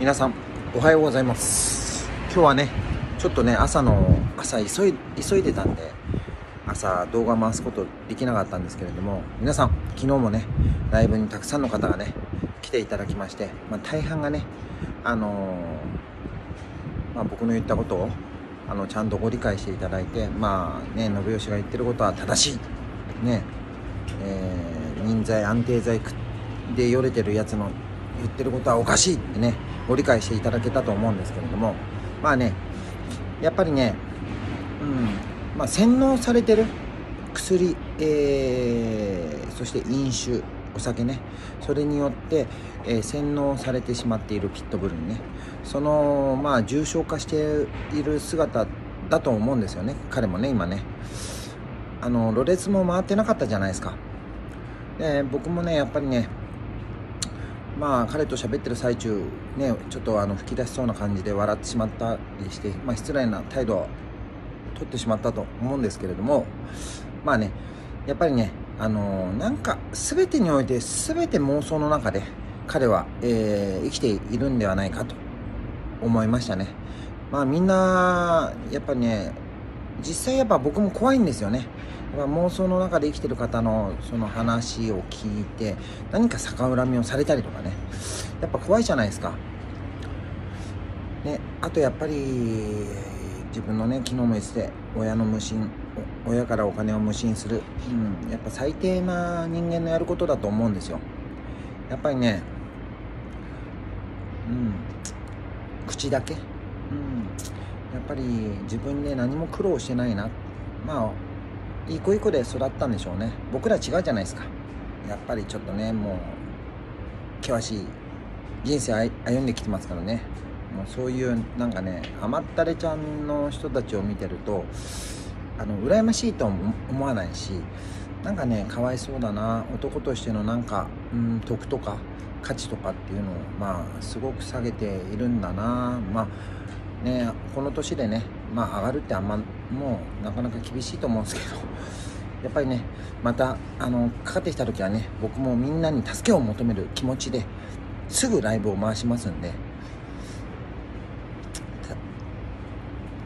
皆さんおはようございます。今日はねちょっとね朝の朝急い急いでたんで朝動画回すことできなかったんですけれども皆さん昨日もねライブにたくさんの方がね来ていただきまして、まあ、大半がねあのー、まあ、僕の言ったことをあのちゃんとご理解していただいてまあね信義が言ってることは正しい。ねえー、人材安定剤でよれてるやつの言ってることはおかしいってねご理解していただけたと思うんですけれどもまあねやっぱりねうんまあ洗脳されてる薬、えー、そして飲酒お酒ねそれによって、えー、洗脳されてしまっているピットブルにねそのまあ重症化している姿だと思うんですよね彼もね今ね。あのろれつも回ってなかったじゃないですか。で僕もねやっぱりねまあ彼と喋ってる最中ねちょっとあの吹き出しそうな感じで笑ってしまったりして、まあ、失礼な態度を取ってしまったと思うんですけれどもまあねやっぱりねあのなんか全てにおいて全て妄想の中で彼は、えー、生きているんではないかと思いましたね。まあみんなやっぱりね実際やっぱ僕も怖いんですよね。妄想の中で生きてる方のその話を聞いて何か逆恨みをされたりとかね。やっぱ怖いじゃないですか。ね、あとやっぱり自分のね昨日も言ってて親の無心親からお金を無心する、うん、やっぱ最低な人間のやることだと思うんですよ。やっぱりねうん口だけ、うん、やっぱり自分で何も苦労してないなまあいい子いい子で育ったんでしょうね。僕ら違うじゃないですか。やっぱりちょっとねもう険しい人生歩んできてますからね。もうそういうなんかね甘ったれちゃんの人たちを見てるとあの羨ましいとも思わないしなんかねかわいそうだな男としてのなんか、うん、得とか価値とかっていうのをまあすごく下げているんだな。まあねこの年でねまあ上がるってあんまもうなかなか厳しいと思うんですけど やっぱりねまたあのかかってきた時はね僕もみんなに助けを求める気持ちですぐライブを回しますんで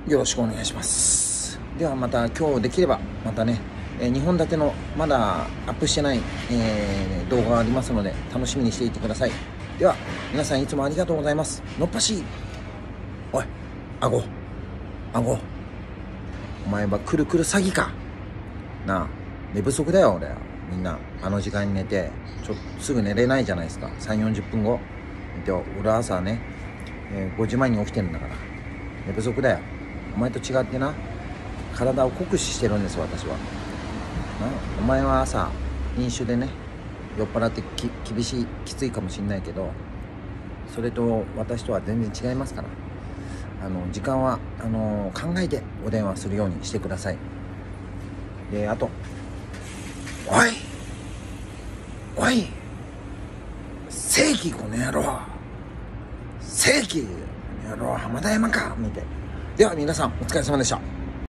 よろしくお願いします。ではまた今日できればまたね、え2本立てのまだアップしてない、えー、動画がありますので楽しみにしていてください。では皆さんいつもありがとうございます。のっぱし。おい。顎。顎。お前はくるくる詐欺か。なあ寝不足だよ俺。みんなあの時間に寝て。ちょすぐ寝れないじゃないですか。3 4 0分後。で俺は朝ね、えー、5時前に起きてるんだから。寝不足だよ。お前と違ってな体を酷使してるんです私は。お前は朝飲酒でね酔っ払ってき厳しいきついかもしんないけどそれと私とは全然違いますから。あの時間はあの考えてお電話するようにしてください。であと「おいおい正規この野郎正規この野郎浜田山か」みたいでは皆さんお疲れ様でした。